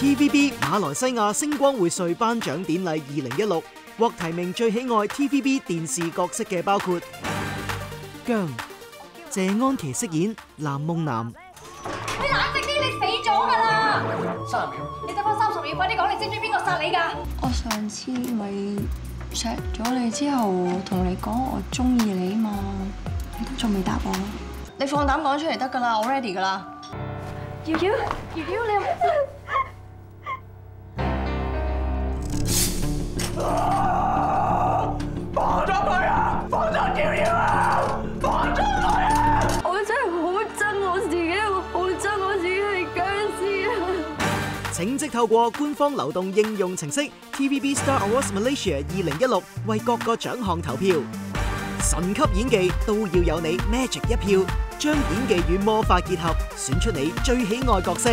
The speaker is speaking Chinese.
TVB 马来西亚星光荟萃颁奖典礼二零一六获提名最喜爱 TVB 电视角色嘅包括姜谢安琪饰演蓝梦男。你冷静啲，你死咗噶啦！三十秒，你得翻三十秒，快啲讲你知唔知边个杀你噶？我上次咪锡咗你之后，同你讲我中意你嘛，你都仲未答我。你放胆讲出嚟得噶啦，我 ready 噶啦。瑶瑶，瑶瑶，你请即透过官方流动应用程式 TVB Star Awards Malaysia 二零一六为各个奖项投票，神级演技都要有你 Magic 一票，将演技与魔法结合，选出你最喜爱角色。